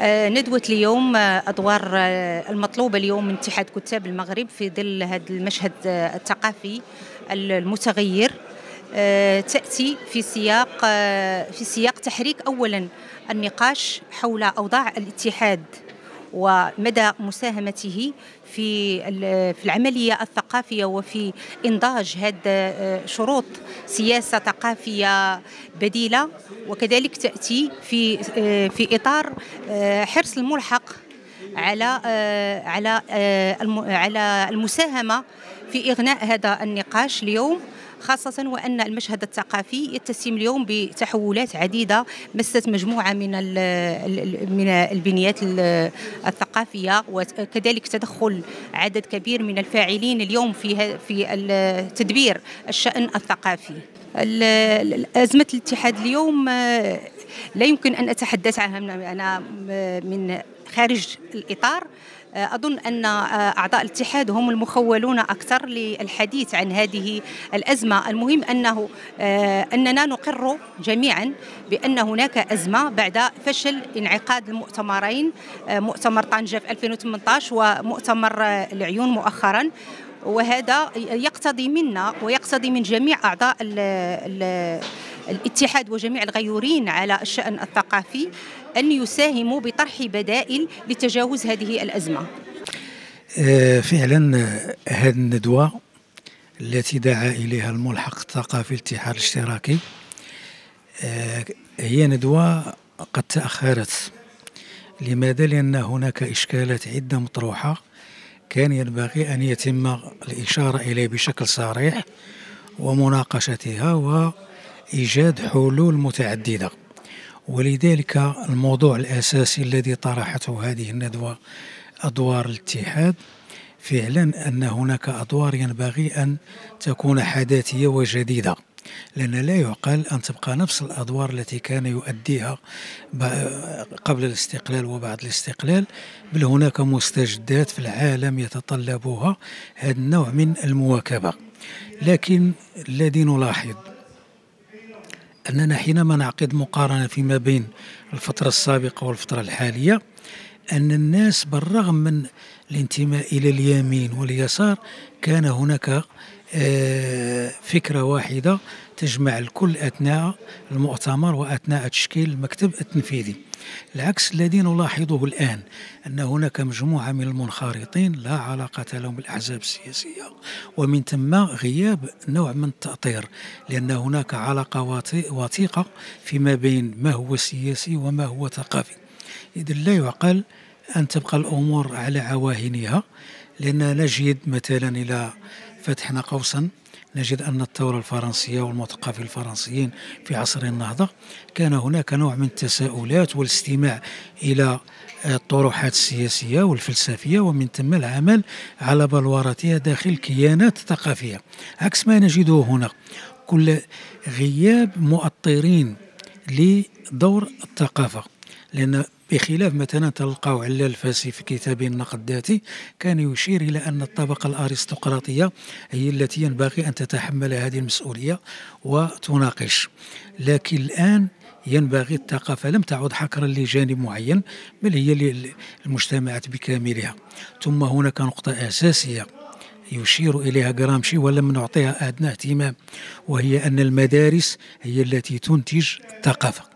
آه، ندوة اليوم آه، أدوار آه، المطلوبة اليوم من اتحاد كتاب المغرب في ظل هذا المشهد الثقافي المتغير. تأتي في سياق في سياق تحريك أولا النقاش حول أوضاع الاتحاد. ومدى مساهمته في في العملية الثقافية وفي إنضاج هذا آه، شروط سياسة ثقافية بديلة. وكذلك تأتي في آه، في إطار آه، حرص الملحق على على على المساهمة في إغناء هذا النقاش اليوم. خاصة وأن المشهد الثقافي يتسم اليوم بتحولات عديدة مست مجموعة من من البنيات ال- الثقافية وكذلك تدخل عدد كبير من الفاعلين اليوم في في تدبير الشأن الثقافي. ال- ال- أزمة الاتحاد اليوم لا يمكن أن أتحدث عنها أنا من خارج الإطار أظن أن أعضاء الاتحاد هم المخولون أكثر للحديث عن هذه الأزمة. المهم أنه آه، أننا نقر جميعا بأن هناك أزمة بعد فشل انعقاد المؤتمرين آه، مؤتمر طنجة في 2018 ومؤتمر آه، العيون مؤخرا. وهذا يقتضي منا ويقتضي من جميع أعضاء ال ال الاتحاد وجميع الغيورين على الشأن الثقافي أن يساهموا بطرح بدائل لتجاوز هذه الأزمة. آه، فعلا هذه الندوة التي دعا إليها الملحق الثقافي الاتحاد الاشتراكي آه، هي ندوة قد تأخرت. لماذا؟ لأن هناك إشكالات عدة مطروحة. كان ينبغي أن يتم الإشارة إليه بشكل صريح ومناقشتها وإيجاد حلول متعددة ولذلك الموضوع الأساسي الذي طرحته هذه الندوة أدوار الاتحاد فعلا أن هناك أدوار ينبغي أن تكون حداثية وجديدة لأن لا يعقل أن تبقى نفس الأدوار التي كان يؤديها قبل الاستقلال وبعد الاستقلال بل هناك مستجدات في العالم يتطلبها هذا النوع من المواكبة. لكن الذي نلاحظ أننا حينما نعقد مقارنة فيما بين الفترة السابقة والفترة الحالية أن الناس بالرغم من الانتماء إلى اليمين واليسار كان هناك آه، فكرة واحدة تجمع الكل أثناء المؤتمر وأثناء تشكيل المكتب التنفيذي. العكس الذي نلاحظه الآن أن هناك مجموعة من المنخرطين لا علاقة لهم بالأحزاب السياسية ومن ثم غياب نوع من التأطير لأن هناك علاقة وثيقة فيما بين ما هو سياسي وما هو ثقافي. إذا لا يعقل أن تبقى الأمور على عواهنها لأن نجد مثلا إلى فتحنا قوسا نجد أن الثورة الفرنسية والمثقفين الفرنسيين في عصر النهضة كان هناك نوع من التساؤلات والاستماع إلى الطروحات السياسية والفلسفية ومن ثم العمل على بلورتها داخل كيانات ثقافية. عكس ما نجده هنا كل غياب مؤطرين لدور الثقافة لأن بخلاف مثلا تلقاو علال الفاسي في كتابه النقد الذاتي كان يشير إلى أن الطبقة الأرستقراطية هي التي ينبغي أن تتحمل هذه المسؤولية وتناقش. لكن الآن ينبغي الثقافة لم تعد حكرا لجانب معين بل هي للمجتمعات بكاملها. ثم هناك نقطة أساسية يشير إليها جرامشي ولم نعطيها أدنى اهتمام وهي أن المدارس هي التي تنتج الثقافة.